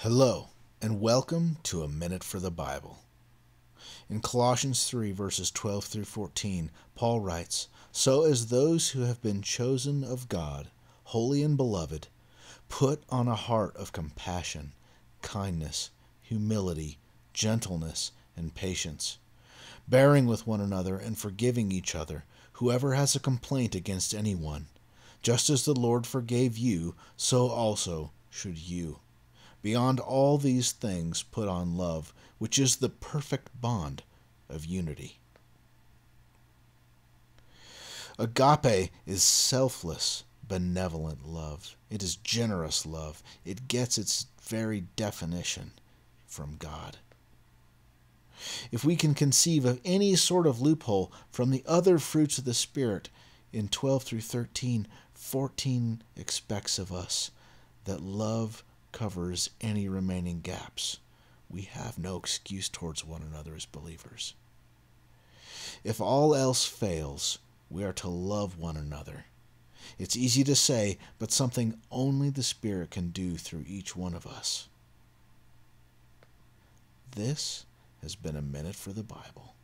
Hello, and welcome to A Minute for the Bible. In Colossians 3, verses 12 through 14, Paul writes So as those who have been chosen of God, holy and beloved, put on a heart of compassion, kindness, humility, gentleness, and patience, bearing with one another and forgiving each other, whoever has a complaint against anyone. Just as the Lord forgave you, so also should you. Beyond all these things, put on love, which is the perfect bond of unity. Agape is selfless, benevolent love. It is generous love. It gets its very definition from God. If we can conceive of any sort of loophole from the other fruits of the Spirit in 12 through 13, 14 expects of us that love covers any remaining gaps. We have no excuse towards one another as believers. If all else fails, we are to love one another. It's easy to say, but something only the Spirit can do through each one of us. This has been a minute for the Bible.